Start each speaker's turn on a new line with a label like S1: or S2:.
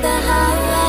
S1: Find the highway